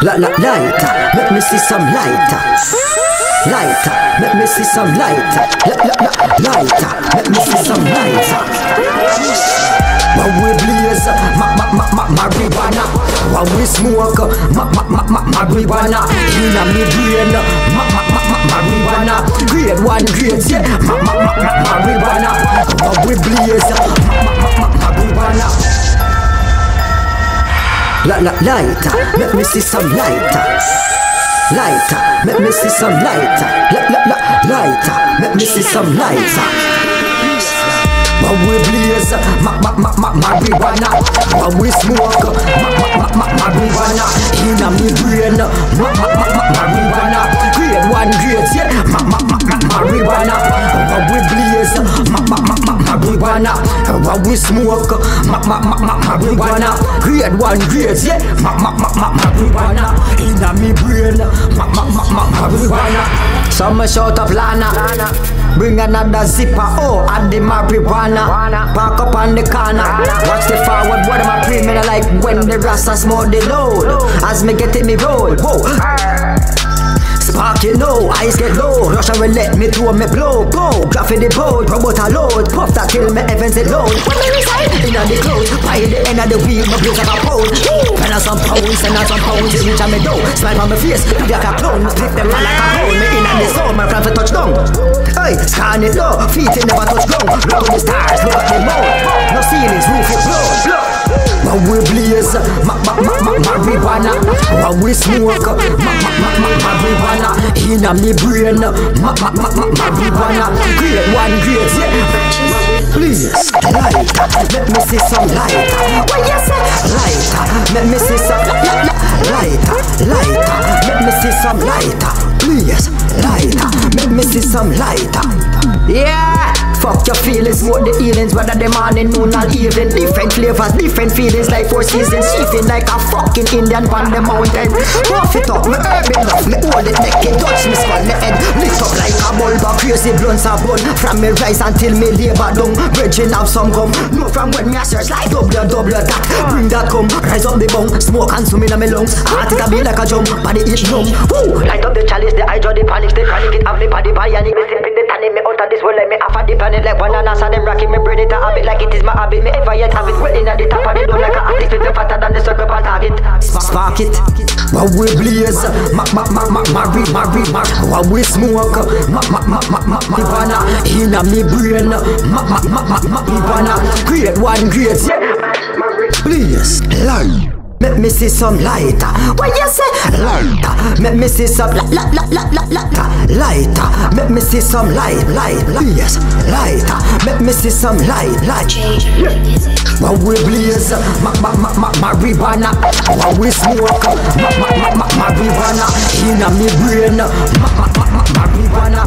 La la lighter, let me see some lighter. Lighter, let me see some lighter. La la lighter, let me see some lighter. While we blaze, ma ma ma ma marijuana. While we smoke, ma ma ma ma marijuana. Inna me brain, ma ma ma ma marijuana. Grade one, grade yeah, ma ma ma ma marijuana. While we blaze, La la lighter, let me see some lighter. Lighter, let me see some lighter. La la la lighter, let me see some lighter. While we blaze, ma ma ma ma marijuana. While we smoke, ma ma ma ma marijuana. Inna me brain, ma ma ma While we smoke, ma ma ma ma marijuana. Grade one, grade yeah, ma ma ma ma marijuana. Inna me brain, ma ma ma ma marijuana. Some shout of Lana. Bring another zipper, oh, add the marijuana. Park up on the corner. Watch the forward, what am I pre-men like when the rasta smoke the load. As me get in me roll, whoa. It low, eyes get low. Russia will let me through me blow. Go, the boat, promote a load. Puff that till me events it load. When me reside in the clothes, by the end of the week, my blaze like a pole. Pen some pounds, send out some pounds, reach on me dough. Smile on my face, be like a clown. Split them like a hole. Me in the zone, my friend for touchdown. Hey, scan it low, feet it never touch ground. Look at the stars, look at the moon. No ceilings, roof it blow. While we blaze, ma ma ma ma marijuana. While we smoke, ma ma ma ma marijuana. Inna me brain, ma ma ma ma marijuana. Grade one, grade yeah. Please, lighter, let me see some lighter. What you say? Lighter, let me see some la. lighter, lighter. Let me see some lighter. Please, lighter, let me see some lighter. Yeah. Fuck your feelings, more the feelings, whether the morning, noon, or evening. Different flavors, different feelings, like four seasons. Chiefing like a fucking Indian on the mountain. Puff it up, me herb enough, me hold it, make it touch me skull, me head. Lit up like a bulb, crazy blunts a bun. From me rise until me labor down. Virgin have some gum. No from when me a search like double, double that. Bring that come, rise up the bone. Smoke consuming in my lungs. Heart it a be like a jump, body it numb. Woo! Light up the chalice, the hydro, the panic, the chronic, it have me body bionic. The tannin, me out of this world, like me half a dip planet like banana so them rocking me brain it a habit like it is my habit me ever yet have it waiting at the top of the dome like a addict with the fatter than the circle part target spark it while we blaze ma ma ma ma mari mari mari while we smoke ma ma ma ma ma marijuana inna me brain ma ma ma ma ma marijuana create one great Please, light. Let me see some lighter. What you say? Lighter. Let me see some la la la la la lighter. Lighter. Let me see some light, light, light. Yes, lighter. Let me see some light, light. While we blaze, ma ma ma ma marijuana. While we smoke, ma ma ma ma marijuana. Inna me brain, ma ma ma ma marijuana.